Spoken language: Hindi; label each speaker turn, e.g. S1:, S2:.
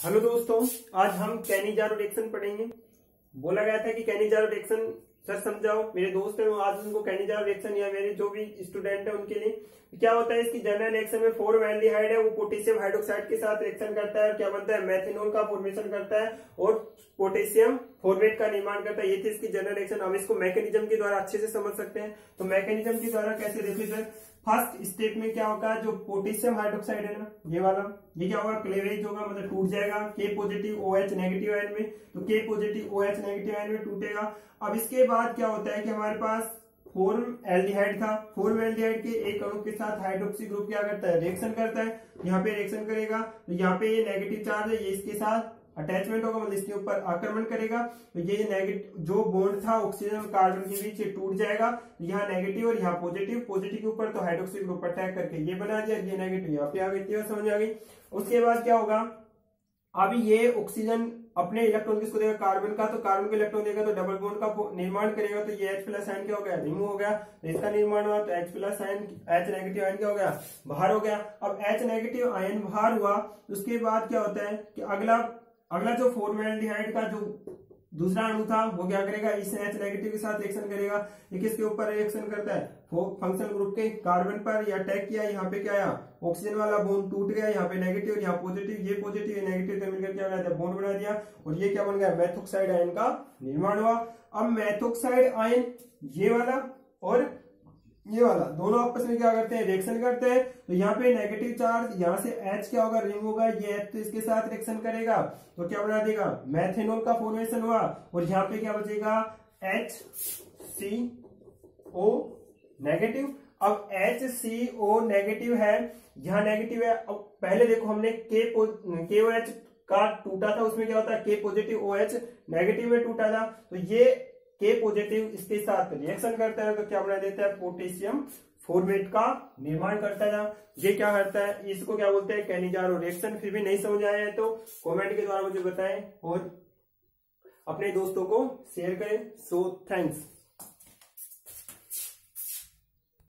S1: हेलो दोस्तों, आज हम कैनिजारो रिएक्शन पढ़ेंगे। बोला गया था कि कैनिजारो रिएक्शन, सर समझाओ, मेरे दोस्त हैं आज उनको कैनिजारो रिएक्शन या मेरे जो भी स्टूडेंट है उनके लिए। क्या होता है, इसकी जनरल रिएक्शन में फोर वैल्डिहाइड है, वो पोटेशियम हाइड्रोक्साइड के साथ रिएक्शन करता है क्या बनता है मैथिनोल का फॉर्मेशन करता है, और पोटेशियम फॉर्मेट का निर्माण करता है। ये थी इसकी जनरल रिएक्शन हम इसको मैकेनिज्म के द्वारा अच्छे से समझ सकते हैं। तो मैकेनिज्म के द्वारा कैसे देखिए सर फ़र्स्ट स्टेप में क्या होगा? जो पोटेशियम हाइड्रोक्साइड है ना, ये वाला, ये क्या होगा? क्लेवेज होगा मतलब टूट जाएगा। K positive O H negative ion में तो K positive O H negative ion में टूटेगा। अब इसके बाद क्या होता है कि हमारे पास फोर्म एल्डिहाइड था। फोर्म एल्डिहाइड के एक अणु के साथ हाइड्रोक्सी ग्रुप क्या करता है? रिएक्शन करता है। यहाँ पे रिएक्शन करेगा। तो यहाँ पे ये नेगेटिव चार्ज है, ये इसके साथ अटैचमेंट होगा मतलब इसके ऊपर आक्रमण करेगा। तो ये नेगेटिव जो बॉन्ड था ऑक्सीजन और कार्बन के बीच टूट जाएगा। यहाँ नेगेटिव और यहाँ पॉजिटिव पॉजिटिव के ऊपर तो हाइड्रोक्सी ग्रुप अटैक करके ये बना दिया, ये नेगेटिव यहाँ पे आ गई समझ आ गई। उसके बाद क्या होगा? अभी ये ऑक्सीजन अपने इलेक्ट्रॉन किसको देगा? कार्बन का। तो कार्बन को इलेक्ट्रॉन देगा तो डबल बॉन्ड का निर्माण करेगा। तो ये H प्लस आयन क्या हो गया? रिमूव हो गया। तो इसका निर्माण हुआ तो H plus ion H negative ion क्या हो गया? बाहर हो गया। अब H नेगेटिव आयन बाहर हुआ, उसके बाद क्या होता है कि अगला अगला जो फॉर्मेल्डिहाइड का जो दूसरा अणु था, वो क्या करेगा? इस एच नेगेटिव के साथ रिएक्शन करेगा। ये किसके ऊपर रिएक्शन करता है? फ़ंक्शन ग्रुप के कार्बन पर या अटैक किया, यहाँ पे क्या आया? ऑक्सीजन वाला बोन टूट गया, यहाँ पे नेगेटिव यहाँ पॉजिटिव ये पॉजिटिव ये नेगेटिव तो मिलकर क्या बनाया बोन बना दिया। और ये क्या बन गया? मैथोक्साइड आयन का निर्माण हुआ। अब मैथोक्साइड आयन ये वाला और ये वाला, दोनों आपस में क्या करते हैं? रिएक्शन करते हैं। तो यहाँ पे नेगेटिव चार्ज यहाँ से H क्या होगा? रिंग होगा। ये H तो इसके साथ रिएक्शन करेगा। तो क्या बना देगा? मैथेनोल का फॉर्मेशन हुआ। और यहाँ पे क्या बचेगा? H सी ओ नेगेटिव अब एच सी ओ नेगेटिव है। यहाँ नेगेटिव है। अब पहले देखो हमने के के ओ एच का टूटा था। उसमें क्या होता है? के पॉजिटिव ओ एच नेगेटिव में टूटा था। तो ये के पॉजिटिव इसके साथ रिएक्शन करता है तो क्या बना देता है? पोटेशियम फॉर्मेट का निर्माण करता है। ये क्या करता है? इसको क्या बोलते हैं? कैनिजारो रिएक्शन फिर भी नहीं समझ आया है तो कमेंट के द्वारा मुझे बताएँ और अपने दोस्तों को शेयर करें। So thanks